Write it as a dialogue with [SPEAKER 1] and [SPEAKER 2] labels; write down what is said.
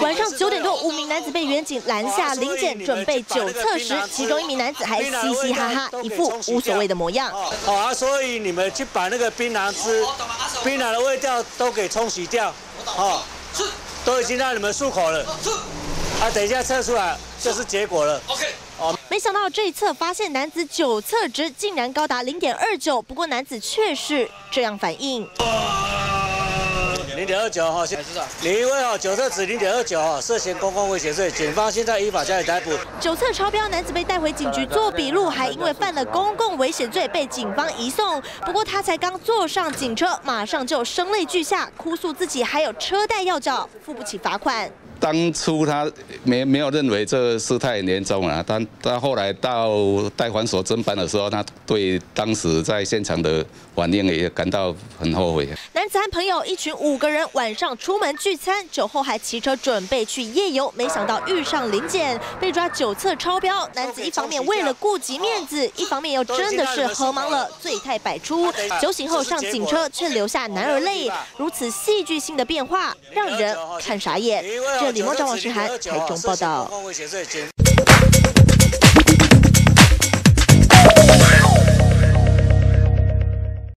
[SPEAKER 1] 晚上九点多，五名男子被远警拦下临检，准备酒测时，其中一名男子还嘻嘻哈哈，一副无所谓的模样。
[SPEAKER 2] 好啊，所以你们去把那个槟榔汁、槟榔的味道都给冲洗掉，哦，都已经让你们漱口了。啊，等一下测出来就是结果了。OK。
[SPEAKER 1] 哦，没想到这一测发现男子酒测值竟然高达零点二九，不过男子却是这样反应。
[SPEAKER 2] 二九哈，李一威哈，酒测值零点二九哈，涉嫌公共危险罪，警方现在依法加以逮捕。
[SPEAKER 1] 酒测超标，男子被带回警局做笔录，还因为犯了公共危险罪被警方移送。不过他才刚坐上警车，马上就声泪俱下，哭诉自己还有车贷要缴，付不起罚款。
[SPEAKER 3] 当初他没没有认为这事太严重啊，但他后来到贷款所侦办的时候，他对当时在现场的反应也感到很后悔。
[SPEAKER 1] 男子和朋友一群五个人晚上出门聚餐，酒后还骑车准备去夜游，没想到遇上临检，被抓酒测超标。男子一方面为了顾及面子，一方面又真的是喝忙了，醉态百出。酒醒后上警车，却留下男儿泪。如此戏剧性的变化，让人看傻眼。这李梦张王诗涵台中报道。